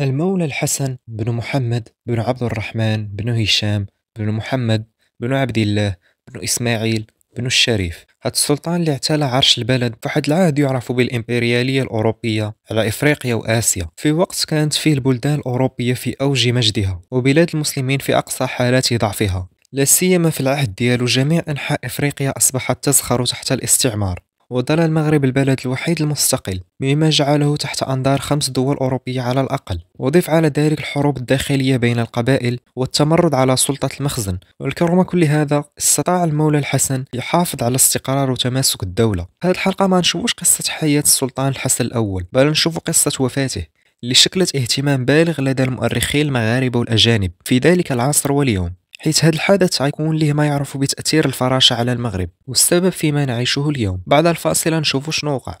المولى الحسن بن محمد بن عبد الرحمن بن هشام بن محمد بن عبد الله بن إسماعيل بن الشريف. هاد السلطان اللي اعتلى عرش البلد فواحد العهد يعرف بالإمبريالية الأوروبية على إفريقيا وآسيا. في وقت كانت فيه البلدان الأوروبية في أوج مجدها وبلاد المسلمين في أقصى حالات ضعفها. لا سيما في العهد ديالو جميع أنحاء إفريقيا أصبحت تزخر تحت الاستعمار. وظل المغرب البلد الوحيد المستقل مما جعله تحت أنظار خمس دول أوروبية على الأقل. وضيف على ذلك الحروب الداخلية بين القبائل والتمرد على سلطة المخزن. ولكرغم كل هذا استطاع المولى الحسن يحافظ على استقرار وتماسك الدولة. هذه الحلقة ما نشوفوش قصة حياة السلطان الحسن الأول بل نشوف قصة وفاته اللي شكلت اهتمام بالغ لدى المؤرخين المغاربة والأجانب في ذلك العصر واليوم. حيث هذا الحدث غيكون ليه ما يعرف بتأثير الفراشة على المغرب والسبب فيما نعيشه اليوم. بعد الفاصل نشوف شنو وقع.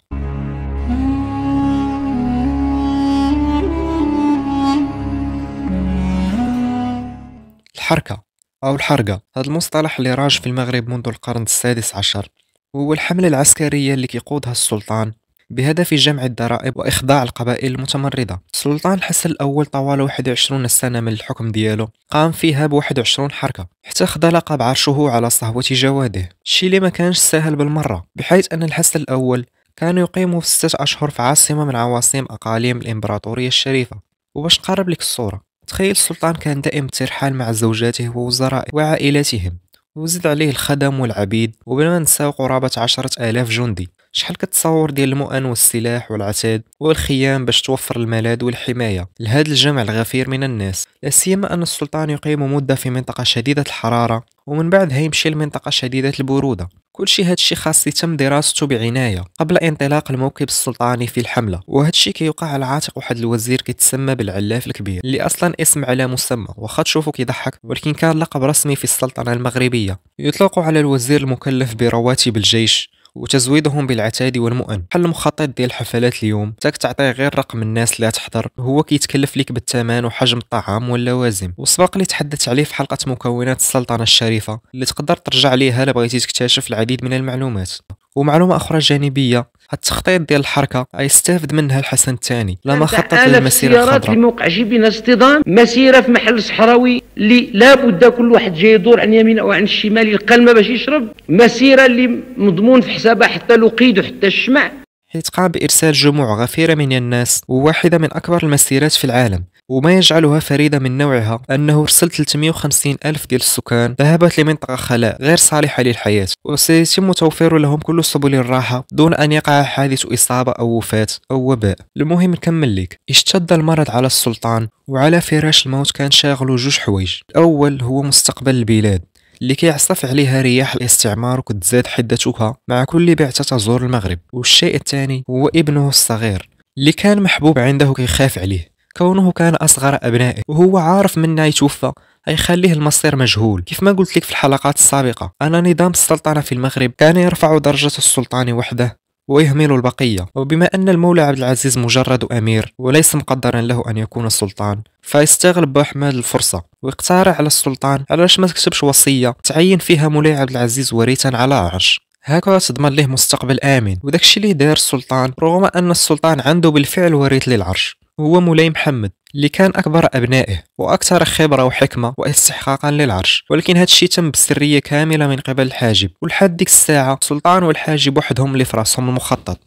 الحركة أو الحرقة هذا المصطلح اللي راج في المغرب منذ القرن السادس عشر. وهو الحملة العسكرية اللي كيقودها السلطان بهدف جمع الضرائب وإخضاع القبائل المتمردة. السلطان الحسن الأول طوال 21 سنة من الحكم ديالو قام فيها ب 21 حركة حتى خدا لقب عرشه على صهوة جواده. الشي اللي ما كانش سهل بالمرة بحيث أن الحسن الأول كان يقيم في ستة أشهر في عاصمة من عواصم أقاليم الإمبراطورية الشريفة. وباش نقرب لك الصورة. تخيل السلطان كان دائم الترحال مع زوجاته ووزرائه وعائلاتهم. وزد عليه الخدم والعبيد وبلا ننساو قرابة عشرة آلاف جندي. شحال كتصور ديال المؤن والسلاح والعتاد والخيام باش توفر الملاذ والحماية لهذا الجمع الغفير من الناس؟ لا سيما أن السلطان يقيم مدة في منطقة شديدة الحرارة ومن بعدها يمشي لمنطقة شديدة البرودة. كل شيء هادشي خاص يتم دراسته بعناية قبل انطلاق الموكب السلطاني في الحملة وهادشي كيوقع على عاتق واحد الوزير كيتسمى بالعلاف الكبير اللي أصلا اسم على مسمى واخا تشوفو كيضحك ولكن كان لقب رسمي في السلطنة المغربية. يطلق على الوزير المكلف برواتب الجيش وتزويدهم بالعتاد والمؤن. بحال المخطط ديال الحفلات اليوم. تاك تعطيه غير رقم الناس اللي تحضر. هو كيتكلف لك بالثمن وحجم الطعام واللوازم. وسبق اللي تحدثت عليه في حلقة مكونات السلطنة الشريفة اللي تقدر ترجع ليها الا بغيتي تكتشف العديد من المعلومات. ومعلومة أخرى جانبية. التخطيط ديال الحركة يستافد منها الحسن الثاني. لما خطط للمسيرة الخضراء. لموقع جبين اصطدام مسيرة في محل صحراوي اللي لابد كل واحد جاي يدور عن يمين أو عن الشمال يلقى الماء باش يشرب. مسيرة اللي مضمون في حسابها حتى الوقيد وحتى الشمع. حيث قام بإرسال جموع غفيرة من الناس وواحدة من أكبر المسيرات في العالم. وما يجعلها فريدة من نوعها أنه أرسل 350 ألف ديال السكان ذهبت لمنطقة خلاء غير صالحة للحياة. وسيتم توفير لهم كل سبل الراحة دون أن يقع حادث إصابة أو وفاة أو وباء. المهم نكمل لك. اشتد المرض على السلطان وعلى فراش الموت كان شاغل جوج حوايج. الأول هو مستقبل البلاد اللي كيعصف عليها رياح الاستعمار وكتزاد حدتها مع كل بعثة تزور المغرب. والشيء الثاني هو ابنه الصغير اللي كان محبوب عنده كيخاف عليه. كونه كان أصغر أبنائه وهو عارف من يتوفى يخليه المصير مجهول. كيف ما قلت لك في الحلقات السابقة أن نظام السلطنة في المغرب كان يرفع درجة السلطان وحده ويهمل البقية. وبما أن المولى عبد العزيز مجرد أمير وليس مقدرا له أن يكون سلطان فيستغل بوحمد الفرصة ويقترح على السلطان علاش ما تكتبش وصية تعين فيها مولاي عبد العزيز وريثا على عرش. هكذا تضمن ليه مستقبل آمن وداكشي اللي دار السلطان رغم أن السلطان عنده بالفعل وريث للعرش. هو مولاي محمد اللي كان أكبر أبنائه وأكثر خبرة وحكمة واستحقاقا للعرش. ولكن هذا الشيء تم بسرية كاملة من قبل الحاجب. ولحد ديك الساعة السلطان والحاجب وحدهم اللي في رأسهم المخطط.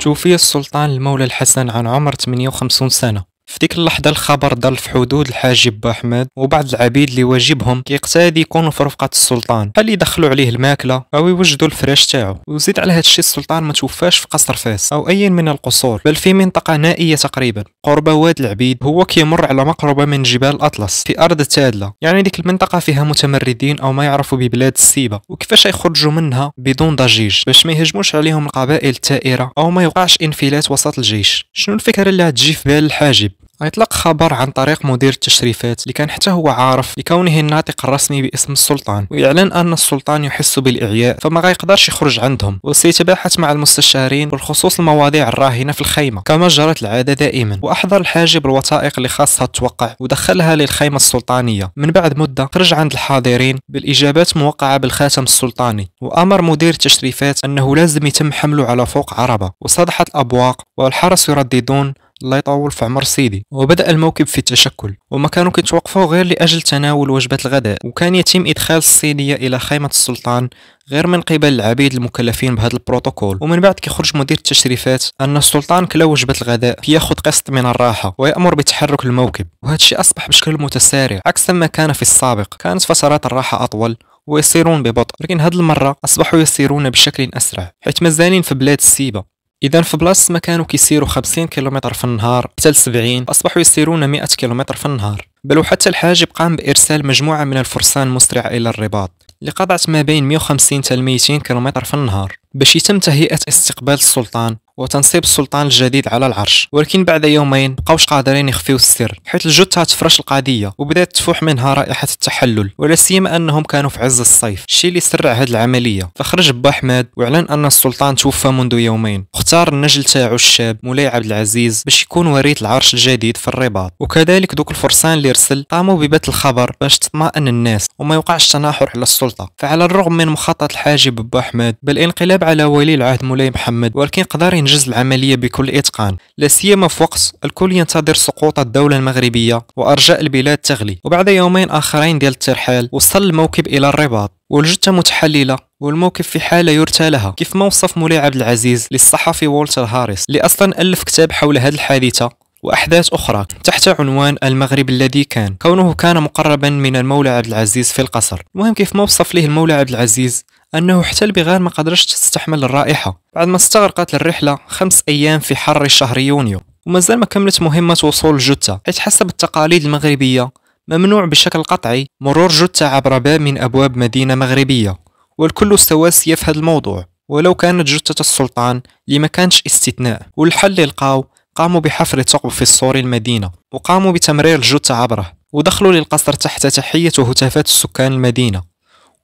توفي السلطان المولى الحسن عن عمر 58 سنة. في ديك اللحظة الخبر ضل في حدود الحاجب بأحمد وبعض العبيد اللي واجبهم كيقتادي يكونوا في رفقة السلطان. بحال يدخلوا عليه الماكلة أو يوجدوا الفراش تاعو. وزيد على هادشي السلطان ما توفاش في قصر فاس أو أي من القصور بل في منطقة نائية تقريبا. قرب واد العبيد هو كيمر على مقربة من جبال الأطلس في أرض تادلة. يعني ديك المنطقة فيها متمردين أو ما يعرفوا ببلاد السيبة. وكيفاش يخرجوا منها؟ بدون ضجيج. باش ما يهجموش عليهم القبائل الثائرة أو ما يوقعش انفلات وسط الجيش. شنو الفكرة اللي هتجي في بال الحاجب؟ يطلق خبر عن طريق مدير التشريفات اللي كان حتى هو عارف لكونه الناطق الرسمي باسم السلطان ويعلن أن السلطان يحس بالإعياء فما غيقدرش يخرج عندهم وسيتباحث مع المستشارين بالخصوص المواضيع الراهنة في الخيمة. كما جرت العادة دائما. وأحضر الحاجب الوثائق اللي خاصها توقع ودخلها للخيمة السلطانية. من بعد مدة خرج عند الحاضرين بالإجابات موقعة بالخاتم السلطاني وأمر مدير التشريفات أنه لازم يتم حمله على فوق عربة. وصدحت الأبواق والحرس يرددون الله يطول في عمر سيدي. وبدأ الموكب في التشكل وما كانوا كيتوقفوا غير لأجل تناول وجبة الغداء. وكان يتم إدخال الصينية إلى خيمة السلطان غير من قبل العبيد المكلفين بهذا البروتوكول. ومن بعد كيخرج مدير التشريفات أن السلطان كلا وجبة الغداء كياخذ قسط من الراحة ويأمر بتحرك الموكب. وهذا الشيء أصبح بشكل متسارع عكس ما كان في السابق. كانت فترات الراحة أطول ويسيرون ببطء لكن هذه المرة أصبحوا يسيرون بشكل أسرع. حيث مازالين في بلاد السيبة اذا في بلاصه ما كانوا كيسيروا 50 كيلومتر في النهار حتى ل 70 أصبحوا يسيرون 100 كيلومتر في النهار. بل وحتى الحاجب قام بإرسال مجموعة من الفرسان المسرعه إلى الرباط لقطعت ما بين 150 حتى 200 كيلومتر في النهار. باش يتم تهيئة استقبال السلطان وتنصيب السلطان الجديد على العرش. ولكن بعد يومين بقاوش قادرين يخفيو السر حيث الجثة تفرش القضية وبدات تفوح منها رائحة التحلل ولا سيما أنهم كانوا في عز الصيف الشيء اللي سرع هذه العملية. فخرج با حماد وإعلن أن السلطان توفى منذ يومين. واختار النجل تاعو الشاب مولاي عبد العزيز باش يكون وريث العرش الجديد في الرباط. وكذلك دوك الفرسان اللي رسل قاموا ببث الخبر باش تطمئن الناس وما يوقعش تناحر على السلطة. فعلى الرغم من مخطط الحاجب با حماد بل انقلاب على ولي العهد مولاي محمد ولكن قدر ينجز العملية بكل إتقان. لا سيما في وقت الكل ينتظر سقوط الدولة المغربية وأرجاء البلاد تغلي. وبعد يومين آخرين ديال الترحال وصل الموكب إلى الرباط والجثة متحللة والموكب في حالة يرثى لها. كيف ما وصف مولاي عبد العزيز للصحفي والتر هاريس اللي أصلا ألف كتاب حول هذه الحادثة وأحداث أخرى تحت عنوان المغرب الذي كان. كونه كان مقربا من المولى عبد العزيز في القصر. المهم كيف ما وصف له المولى عبد العزيز أنه احتل بغير ما قدرش تستحمل الرائحة. بعد ما استغرقت الرحلة خمس أيام في حر شهر يونيو. ومازال ما كملت مهمة وصول الجثة حيث حسب التقاليد المغربية ممنوع بشكل قطعي مرور جثة عبر باب من أبواب مدينة مغربية. والكل سواسية في هذا الموضوع. ولو كانت جثة السلطان لما كانش استثناء. والحل لقاو قاموا بحفر ثقب في سور المدينة. وقاموا بتمرير الجثة عبره. ودخلوا للقصر تحت تحية وهتافات السكان المدينة.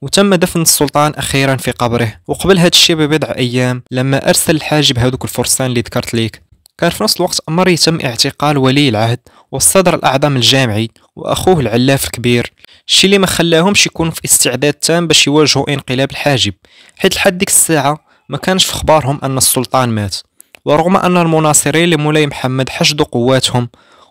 وتم دفن السلطان أخيرا في قبره وقبل هذا الشيء ببضع أيام لما أرسل الحاجب هذوك الفرسان اللي ذكرت ليك كان في نفس الوقت أمر يتم اعتقال ولي العهد والصدر الأعظم الجامعي وأخوه العلاف الكبير الشيء اللي ما خلاهمش يكونوا في استعداد تام باش يواجهوا انقلاب الحاجب. حيث لحد ديك الساعة ما كانش في اخبارهم أن السلطان مات ورغم أن المناصرين لمولاي محمد حشدوا قواتهم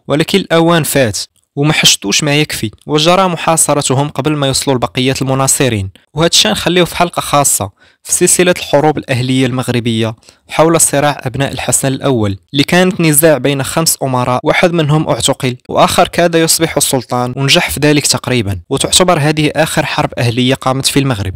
ولكن الأوان فات. وما حشتوش ما يكفي وجرى محاصرتهم قبل ما يوصلوا لبقية المناصرين. وهذا الشيء نخليه في حلقة خاصة في سلسلة الحروب الأهلية المغربية حول صراع أبناء الحسن الأول اللي كانت نزاع بين خمس أمراء واحد منهم اعتقل وآخر كاد يصبح السلطان ونجح في ذلك تقريبا. وتعتبر هذه آخر حرب أهلية قامت في المغرب.